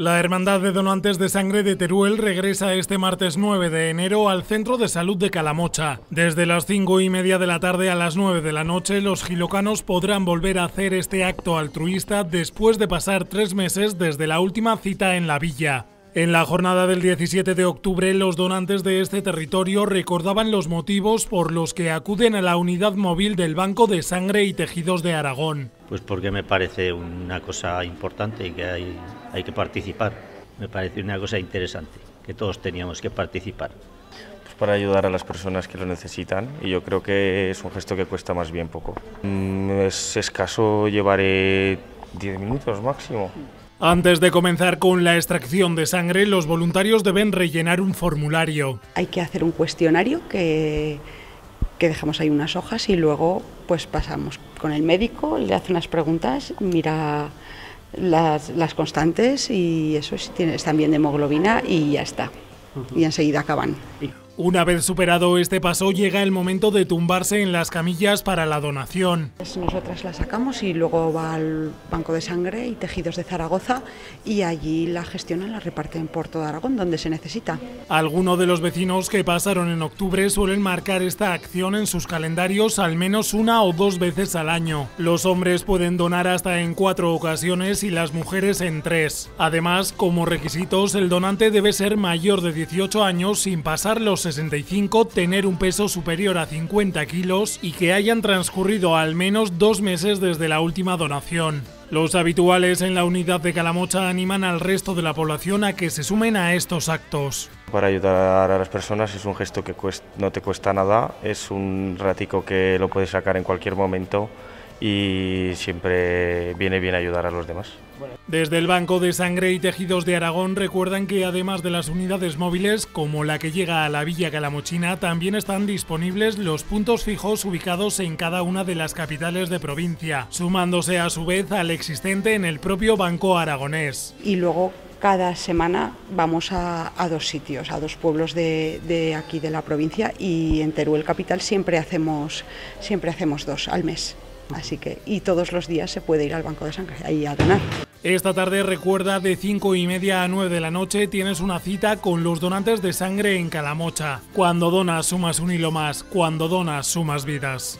La Hermandad de Donantes de Sangre de Teruel regresa este martes 9 de enero al Centro de Salud de Calamocha. Desde las 5 y media de la tarde a las 9 de la noche, los gilocanos podrán volver a hacer este acto altruista después de pasar tres meses desde la última cita en la villa. En la jornada del 17 de octubre, los donantes de este territorio recordaban los motivos por los que acuden a la unidad móvil del Banco de Sangre y Tejidos de Aragón. Pues porque me parece una cosa importante y que hay, hay que participar. Me parece una cosa interesante, que todos teníamos que participar. Pues para ayudar a las personas que lo necesitan y yo creo que es un gesto que cuesta más bien poco. Mm, es escaso, llevaré 10 minutos máximo. Antes de comenzar con la extracción de sangre, los voluntarios deben rellenar un formulario. Hay que hacer un cuestionario que, que dejamos ahí unas hojas y luego pues pasamos con el médico, le hace unas preguntas, mira las, las constantes y eso si tienes también de hemoglobina y ya está. Y enseguida acaban. Una vez superado este paso, llega el momento de tumbarse en las camillas para la donación. Nosotras la sacamos y luego va al Banco de Sangre y Tejidos de Zaragoza y allí la gestionan, la reparten por todo Aragón donde se necesita. Algunos de los vecinos que pasaron en octubre suelen marcar esta acción en sus calendarios al menos una o dos veces al año. Los hombres pueden donar hasta en cuatro ocasiones y las mujeres en tres. Además, como requisitos, el donante debe ser mayor de 18 años sin pasar los 65, tener un peso superior a 50 kilos y que hayan transcurrido al menos dos meses desde la última donación. Los habituales en la unidad de Calamocha animan al resto de la población a que se sumen a estos actos. Para ayudar a las personas es un gesto que no te cuesta nada, es un ratico que lo puedes sacar en cualquier momento y siempre viene bien ayudar a los demás. Desde el Banco de Sangre y Tejidos de Aragón recuerdan que además de las unidades móviles, como la que llega a la Villa Calamochina, también están disponibles los puntos fijos ubicados en cada una de las capitales de provincia, sumándose a su vez al existente en el propio Banco Aragonés. Y luego cada semana vamos a, dos sitios, a dos pueblos de, de, aquí de la provincia y en Teruel capital siempre hacemos, siempre hacemos dos al mes. Así que, y todos los días se puede ir al banco de sangre ahí a donar. Esta tarde recuerda de 5 y media a 9 de la noche tienes una cita con los donantes de sangre en Calamocha. Cuando donas sumas un hilo más, cuando donas sumas vidas.